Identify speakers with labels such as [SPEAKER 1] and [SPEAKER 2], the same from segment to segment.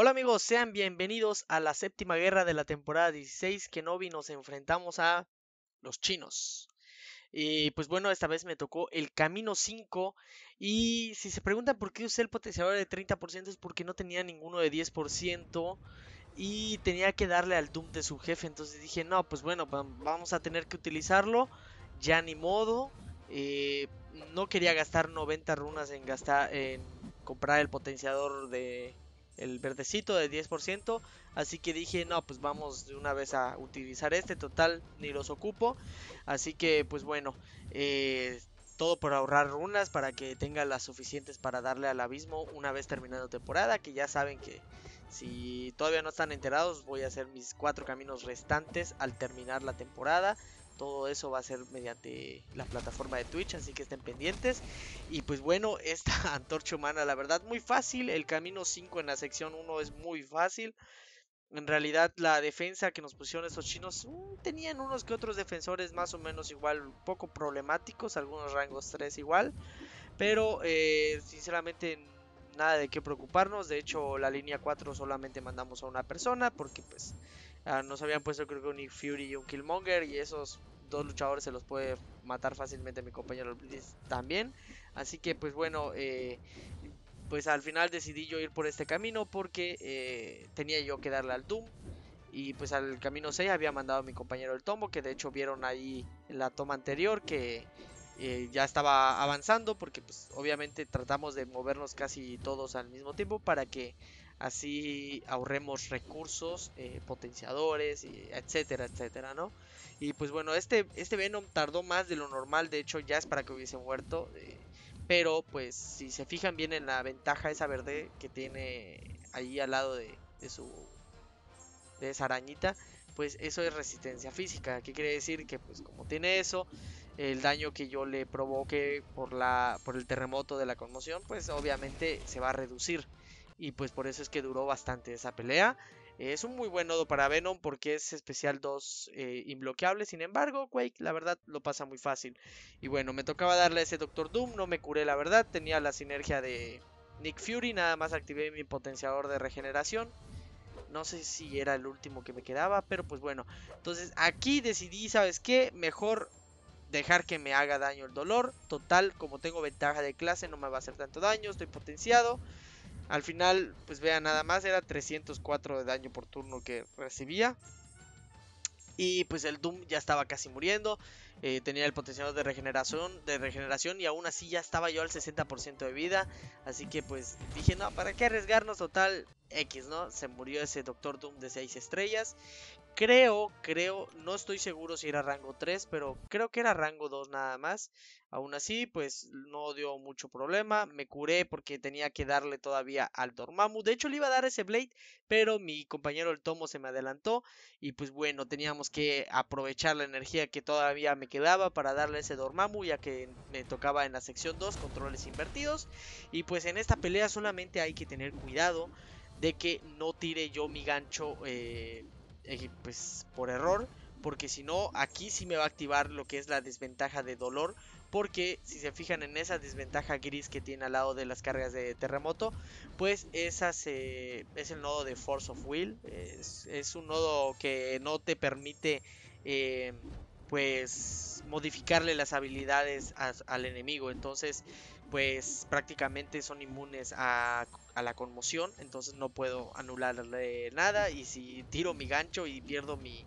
[SPEAKER 1] Hola amigos, sean bienvenidos a la séptima guerra de la temporada 16 que Novi nos enfrentamos a los chinos. Y pues bueno, esta vez me tocó el camino 5 y si se preguntan por qué usé el potenciador de 30% es porque no tenía ninguno de 10% y tenía que darle al Doom de su jefe, entonces dije, no, pues bueno, vamos a tener que utilizarlo, ya ni modo. Eh, no quería gastar 90 runas en gastar en comprar el potenciador de el verdecito de 10%. Así que dije, no, pues vamos de una vez a utilizar este. Total, ni los ocupo. Así que, pues bueno, eh, todo por ahorrar runas para que tenga las suficientes para darle al abismo una vez terminando temporada. Que ya saben que si todavía no están enterados, voy a hacer mis cuatro caminos restantes al terminar la temporada. Todo eso va a ser mediante la plataforma de Twitch, así que estén pendientes. Y pues bueno, esta antorcha humana, la verdad, muy fácil. El camino 5 en la sección 1 es muy fácil. En realidad la defensa que nos pusieron estos chinos mm, tenían unos que otros defensores más o menos igual, un poco problemáticos, algunos rangos 3 igual. Pero eh, sinceramente nada de qué preocuparnos. De hecho la línea 4 solamente mandamos a una persona porque pues Ah, nos habían puesto creo que un Nick Fury y un Killmonger y esos dos luchadores se los puede matar fácilmente mi compañero Blitz también. Así que pues bueno, eh, pues al final decidí yo ir por este camino porque eh, tenía yo que darle al Doom. Y pues al camino 6 había mandado a mi compañero el Tombo, que de hecho vieron ahí en la toma anterior que eh, ya estaba avanzando porque pues obviamente tratamos de movernos casi todos al mismo tiempo para que así ahorremos recursos, eh, potenciadores, etcétera, etcétera, ¿no? Y pues bueno, este, este Venom tardó más de lo normal, de hecho ya es para que hubiese muerto, eh, pero pues si se fijan bien en la ventaja esa verde que tiene ahí al lado de, su de esa arañita, pues eso es resistencia física, ¿qué quiere decir? Que pues como tiene eso, el daño que yo le provoque por la por el terremoto de la conmoción, pues obviamente se va a reducir y pues por eso es que duró bastante esa pelea. Es un muy buen nodo para Venom porque es especial 2 eh, imbloqueable. Sin embargo, Quake la verdad lo pasa muy fácil. Y bueno, me tocaba darle a ese Doctor Doom. No me curé la verdad. Tenía la sinergia de Nick Fury. Nada más activé mi potenciador de regeneración. No sé si era el último que me quedaba. Pero pues bueno. Entonces aquí decidí, ¿sabes qué? Mejor dejar que me haga daño el dolor. Total, como tengo ventaja de clase no me va a hacer tanto daño. Estoy potenciado. Al final, pues vean, nada más era 304 de daño por turno que recibía. Y pues el Doom ya estaba casi muriendo. Eh, tenía el potencial de regeneración, de regeneración y aún así ya estaba yo al 60% de vida. Así que pues dije, no, ¿para qué arriesgarnos? Total X, ¿no? Se murió ese Doctor Doom de 6 estrellas. Creo, creo, no estoy seguro si era rango 3, pero creo que era rango 2 nada más. Aún así, pues no dio mucho problema. Me curé porque tenía que darle todavía al Dormammu. De hecho, le iba a dar ese Blade, pero mi compañero el Tomo se me adelantó. Y pues bueno, teníamos que aprovechar la energía que todavía me quedaba para darle ese Dormammu, ya que me tocaba en la sección 2 controles invertidos. Y pues en esta pelea solamente hay que tener cuidado de que no tire yo mi gancho eh, eh, pues por error porque si no aquí sí me va a activar lo que es la desventaja de dolor porque si se fijan en esa desventaja gris que tiene al lado de las cargas de terremoto pues esa es el nodo de force of will es, un nodo que no te permite eh, pues modificarle las habilidades al enemigo entonces pues prácticamente son inmunes a, a, la conmoción entonces no puedo anularle nada y si tiro mi gancho y pierdo mi,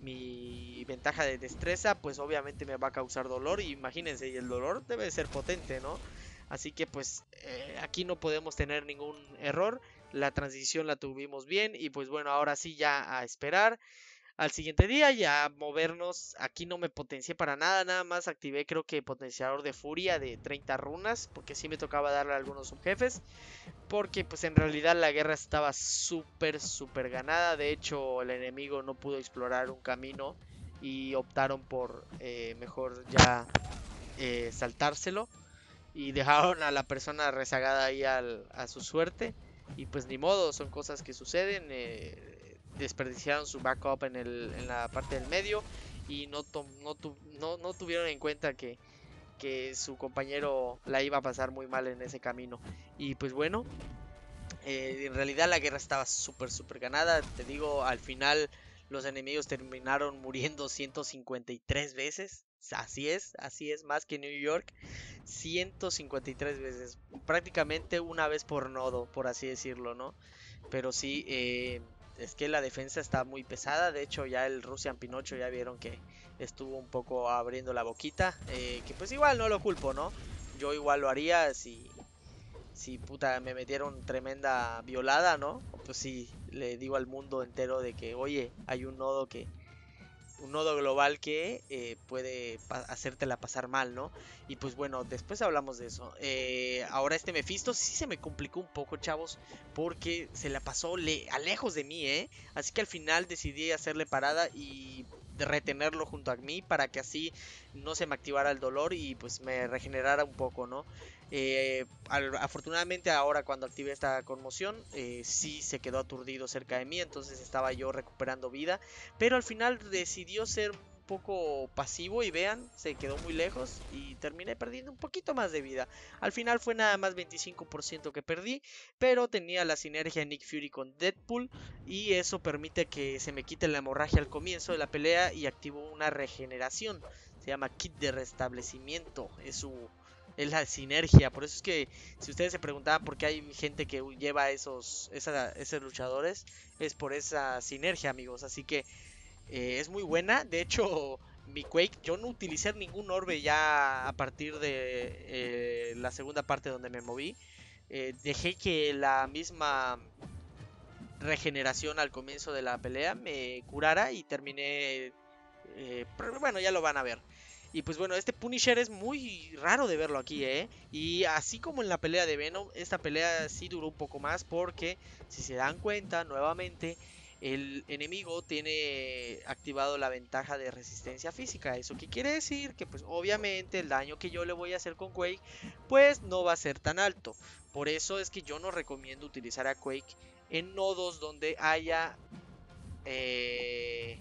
[SPEAKER 1] mi ventaja de destreza, pues obviamente me va a causar dolor. Y imagínense, y el dolor debe ser potente, ¿no? Así que pues eh, aquí no podemos tener ningún error. La transición la tuvimos bien y pues bueno, ahora sí ya a esperar al siguiente día ya movernos. Aquí no me potencié para nada, nada más activé creo que potenciador de furia de 30 runas, porque sí me tocaba darle a algunos subjefes, porque pues en realidad la guerra estaba súper, súper ganada, de hecho el enemigo no pudo explorar un camino y optaron por eh, mejor ya eh, saltárselo y dejaron a la persona rezagada ahí a su suerte y pues ni modo, son cosas que suceden. Eh, desperdiciaron su backup en, el, en la parte del medio y no, no, no, tuvieron en cuenta que, que su compañero la iba a pasar muy mal en ese camino. Y pues bueno, Eh, en realidad la guerra estaba súper, súper ganada. Te digo, al final los enemigos terminaron muriendo 153 veces. Así es, así es, más que New York. 153 veces. Prácticamente una vez por nodo, por así decirlo, ¿no? Pero sí, eh, es que la defensa está muy pesada. De hecho, ya el Russian Pinocho ya vieron que estuvo un poco abriendo la boquita. Eh, que pues igual no lo culpo, ¿no? Yo igual lo haría si, si puta me metieron tremenda violada, ¿no? Pues sí, le digo al mundo entero de que, oye, hay un nodo que un nodo global que eh, puede hacértela pasar mal, ¿no? Y pues bueno, después hablamos de eso. Eh, ahora este Mephisto sí se me complicó un poco, chavos, porque se la pasó le a lejos de mí, ¿eh? Así que al final decidí hacerle parada y retenerlo junto a mí para que así no se me activara el dolor y pues me regenerara un poco, ¿no? Eh, afortunadamente ahora cuando activé esta conmoción eh, sí se quedó aturdido cerca de mí, entonces estaba yo recuperando vida, pero al final decidió ser un poco pasivo y vean, se quedó muy lejos y terminé perdiendo un poquito más de vida. Al final fue nada más 25% que perdí, pero tenía la sinergia de Nick Fury con Deadpool y eso permite que se me quite la hemorragia al comienzo de la pelea y activo una regeneración. Se llama kit de restablecimiento, es su es la sinergia. Por eso es que si ustedes se preguntaban por qué hay gente que lleva esos, esos luchadores, es por esa sinergia, amigos. Así que eh, es muy buena. De hecho, mi Quake, yo no utilicé ningún orbe ya a partir de eh, la segunda parte donde me moví. Eh, dejé que la misma regeneración al comienzo de la pelea me curara y terminé... bueno, ya lo van a ver. Y pues bueno, este Punisher es muy raro de verlo aquí, ¿eh? Y así como en la pelea de Venom, esta pelea sí duró un poco más porque, si se dan cuenta, nuevamente, el enemigo tiene activado la ventaja de resistencia física. ¿Eso qué quiere decir? Que pues obviamente el daño que yo le voy a hacer con Quake, pues no va a ser tan alto. Por eso es que yo no recomiendo utilizar a Quake en nodos donde haya... Eh,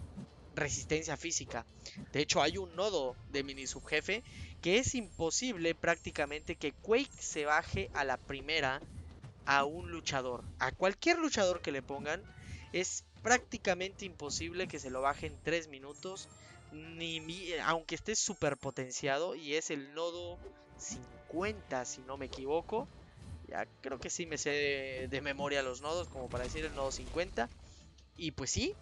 [SPEAKER 1] resistencia física. De hecho, hay un nodo de mini subjefe que es imposible prácticamente que Quake se baje a la primera a un luchador. A cualquier luchador que le pongan es prácticamente imposible que se lo baje en 3 minutos. Ni aunque esté super potenciado y es el nodo 50 si no me equivoco. Ya creo que sí me sé de memoria los nodos como para decir el nodo 50. Y pues sí,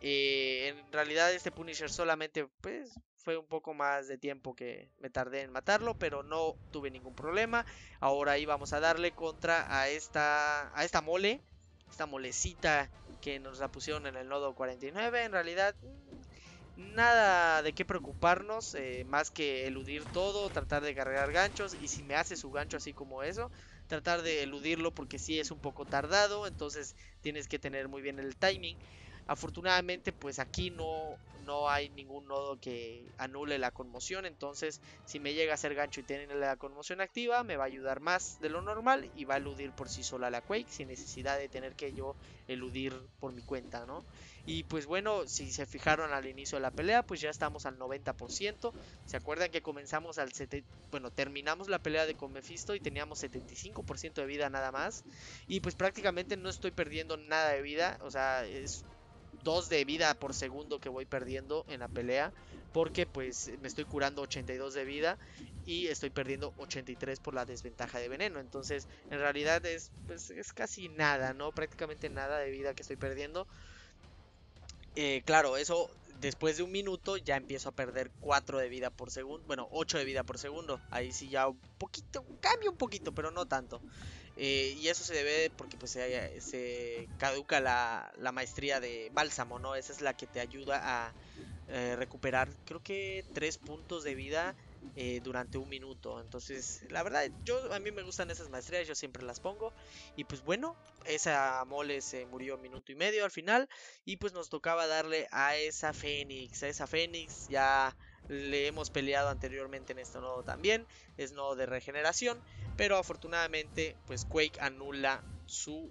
[SPEAKER 1] eh, en realidad este Punisher solamente pues fue un poco más de tiempo que me tardé en matarlo, pero no tuve ningún problema. Ahora ahí vamos a darle contra a esta a esta mole, esta molecita que nos la pusieron en el nodo 49. En realidad mm, nada de qué preocuparnos, eh, más que eludir todo, tratar de cargar ganchos y si me hace su gancho así como eso, tratar de eludirlo porque si es un poco tardado, entonces tienes que tener muy bien el timing. Afortunadamente, pues aquí no, no hay ningún nodo que anule la conmoción. Entonces, si me llega a hacer gancho y tiene la conmoción activa, me va a ayudar más de lo normal y va a eludir por sí sola la Quake sin necesidad de tener que yo eludir por mi cuenta, ¿no? Y pues bueno, si se fijaron al inicio de la pelea, pues ya estamos al 90%. ¿Se acuerdan que comenzamos al 70? Bueno, terminamos la pelea de con Mephisto y teníamos 75% de vida nada más. Y pues prácticamente no estoy perdiendo nada de vida. O sea, es 2 de vida por segundo que voy perdiendo en la pelea. Porque pues me estoy curando 82 de vida y estoy perdiendo 83 por la desventaja de veneno. Entonces en realidad es, pues, es casi nada, ¿no? Prácticamente nada de vida que estoy perdiendo. Eh, claro, eso después de un minuto ya empiezo a perder 4 de vida por segundo. Bueno, 8 de vida por segundo. Ahí sí ya un poquito, cambia un poquito, pero no tanto. Eh, y eso se debe porque pues se, caduca la, maestría de bálsamo, ¿no? Esa es la que te ayuda a eh, recuperar, creo que 3 puntos de vida eh, durante un minuto. Entonces, la verdad, yo a mí me gustan esas maestrías, yo siempre las pongo. Y pues bueno, esa mole se murió un minuto y medio al final. Y pues nos tocaba darle a esa Fénix, a esa Fénix ya le hemos peleado anteriormente en este nodo también. Es nodo de regeneración. Pero afortunadamente, pues Quake anula su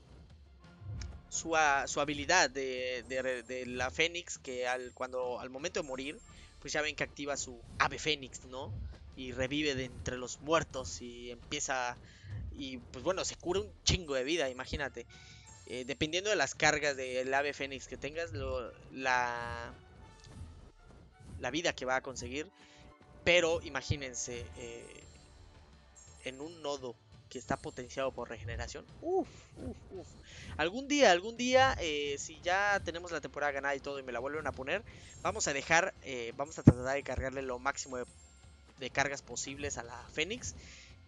[SPEAKER 1] su, su habilidad de, de, la Fénix. Que al, cuando, al momento de morir, pues ya ven que activa su ave Fénix, ¿no? Y revive de entre los muertos y empieza y pues bueno, se cura un chingo de vida, imagínate. Eh, dependiendo de las cargas del ave fénix que tengas, la, la vida que va a conseguir. Pero imagínense, eh, en un nodo que está potenciado por regeneración. Uf, uf, uf. Algún día, algún día, eh, si ya tenemos la temporada ganada y todo y me la vuelven a poner, vamos a dejar, vamos a tratar de cargarle lo máximo de cargas posibles a la Fénix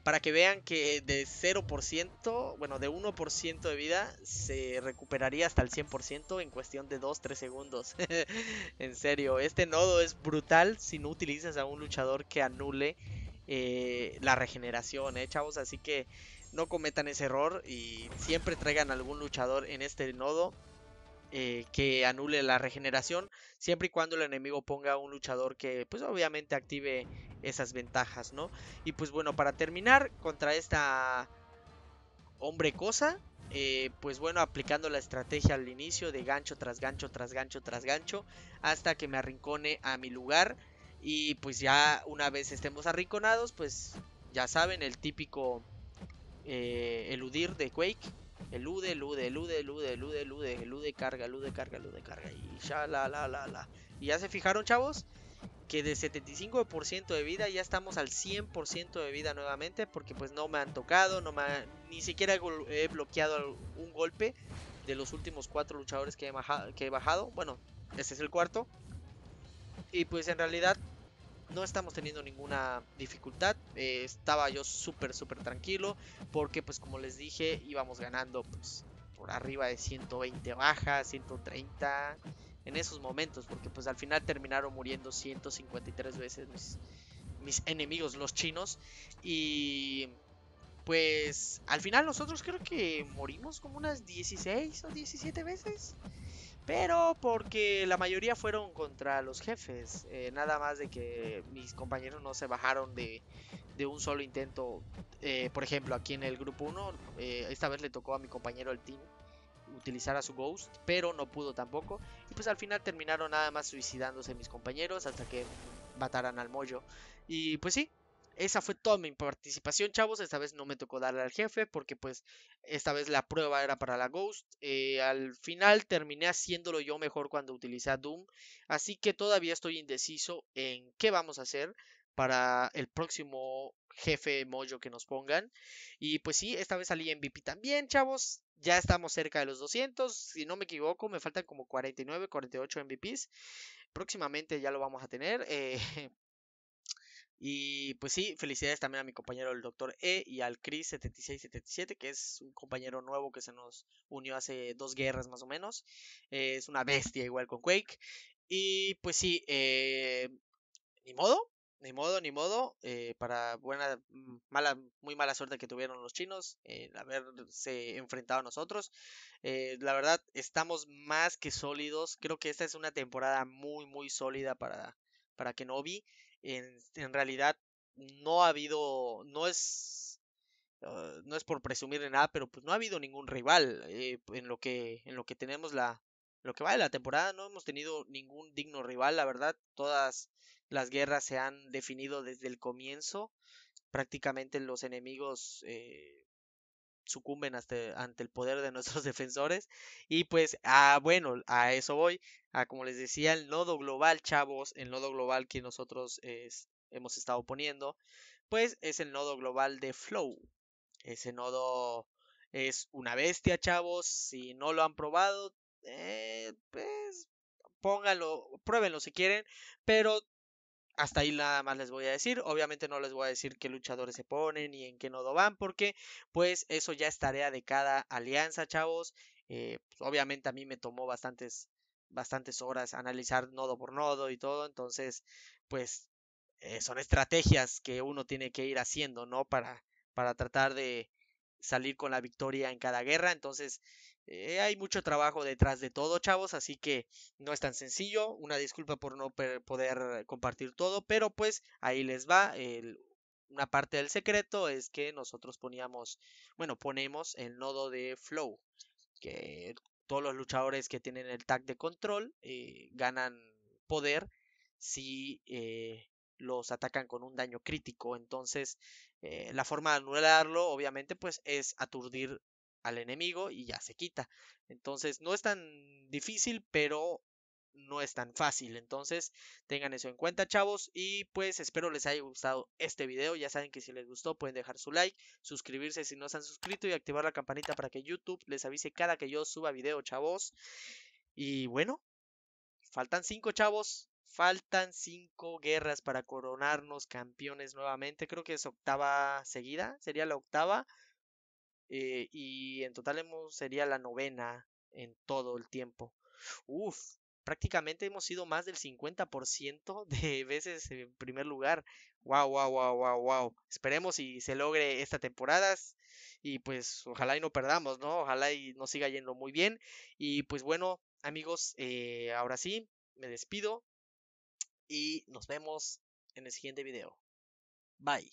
[SPEAKER 1] para que vean que de 0%, bueno, de 1% de vida se recuperaría hasta el 100% en cuestión de 2-3 segundos. en serio, este nodo es brutal si no utilizas a un luchador que anule eh, la regeneración, ¿eh, chavos? Así que no cometan ese error y siempre traigan algún luchador en este nodo eh, que anule la regeneración, siempre y cuando el enemigo ponga un luchador que pues obviamente active esas ventajas, ¿no? Y pues bueno, para terminar contra esta hombre cosa, eh, pues bueno, aplicando la estrategia al inicio de gancho tras gancho tras gancho tras gancho, hasta que me arrincone a mi lugar. Y pues ya una vez estemos arrinconados, pues ya saben, el típico eh, eludir de Quake Elude, elude, elude, elude, elude, elude, elude, carga, elude, carga, elude, carga. Y ya la, la, la, la. Y ya se fijaron, chavos, que de 75% de vida ya estamos al 100% de vida nuevamente. Porque pues no me han tocado, no me ni siquiera he bloqueado un golpe de los últimos cuatro luchadores que he, bajado, que he bajado. Bueno, este es el cuarto. Y pues en realidad no estamos teniendo ninguna dificultad. Eh, estaba yo súper, súper tranquilo. Porque pues como les dije, íbamos ganando pues por arriba de 120 bajas, 130 en esos momentos. Porque pues al final terminaron muriendo 153 veces mis, mis enemigos, los chinos. Y pues al final nosotros creo que morimos como unas 16 o 17 veces. Pero porque la mayoría fueron contra los jefes. Eh, nada más de que mis compañeros no se bajaron de, un solo intento. Eh, por ejemplo, aquí en el grupo 1, eh, esta vez le tocó a mi compañero el team utilizar a su Ghost, pero no pudo tampoco. Y pues al final terminaron nada más suicidándose mis compañeros hasta que mataran al mollo. Y pues sí, esa fue toda mi participación, chavos. Esta vez no me tocó darle al jefe porque pues esta vez la prueba era para la Ghost. Eh, al final terminé haciéndolo yo mejor cuando utilicé a Doom. Así que todavía estoy indeciso en qué vamos a hacer para el próximo jefe mojo que nos pongan. Y pues sí, esta vez salí MVP también, chavos. Ya estamos cerca de los 200. Si no me equivoco, me faltan como 49, 48 MVPs. Próximamente ya lo vamos a tener. Eh, y pues sí, felicidades también a mi compañero el Doctor E y al Chris7677, que es un compañero nuevo que se nos unió hace dos guerras más o menos. es una bestia igual con Quake. Y pues sí, eh, ni modo, ni modo, ni modo. Eh, para buena, mm, mala, muy mala suerte que tuvieron los chinos en haberse enfrentado a nosotros. Eh, la verdad, estamos más que sólidos. Creo que esta es una temporada muy, muy sólida para, para Kenobi en, realidad no ha habido, no es, ah, no es por presumir de nada, pero pues no ha habido ningún rival eh, en lo que, en lo que tenemos la, lo que va de la temporada, no hemos tenido ningún digno rival, la verdad, todas las guerras se han definido desde el comienzo, prácticamente los enemigos eh, sucumben ante el poder de nuestros defensores. Y pues, ah, bueno, a eso voy. A como les decía, el nodo global, chavos, el nodo global que nosotros hemos estado poniendo, pues es el nodo global de Flow. Ese nodo es una bestia, chavos. Si no lo han probado, eh, pues pónganlo, pruébenlo si quieren, pero hasta ahí nada más les voy a decir. Obviamente no les voy a decir qué luchadores se ponen y en qué nodo van, porque pues eso ya es tarea de cada alianza, chavos. Eh, pues, obviamente a mí me tomó bastantes, bastantes horas analizar nodo por nodo y todo, entonces pues eh, son estrategias que uno tiene que ir haciendo, ¿no? Para, para tratar de salir con la victoria en cada guerra. Entonces, eh, hay mucho trabajo detrás de todo, chavos, así que no es tan sencillo. Una disculpa por no poder compartir todo, pero pues ahí les va. una parte del secreto es que nosotros poníamos, bueno, ponemos el nodo de flow, que todos los luchadores que tienen el tag de control eh, ganan poder si eh, los atacan con un daño crítico. Entonces, Eh, la forma de anularlo, obviamente, pues es aturdir al enemigo y ya se quita. Entonces, no es tan difícil, pero no es tan fácil. Entonces, tengan eso en cuenta, chavos. Y pues espero les haya gustado este video. Ya saben que si les gustó, pueden dejar su like, suscribirse si no se han suscrito y activar la campanita para que YouTube les avise cada que yo suba video, chavos. Y bueno, faltan cinco chavos. Faltan cinco guerras para coronarnos campeones nuevamente. Creo que es octava seguida. Sería la octava. Eh, y en total hemos, sería la novena en todo el tiempo. Uf, prácticamente hemos sido más del 50% de veces en primer lugar. Wow, wow, wow, wow, wow. Esperemos y se logre esta temporada. Y pues ojalá y no perdamos, ¿no? Ojalá y nos siga yendo muy bien. Y pues bueno, amigos, eh, ahora sí, me despido. Y nos vemos en el siguiente video. Bye.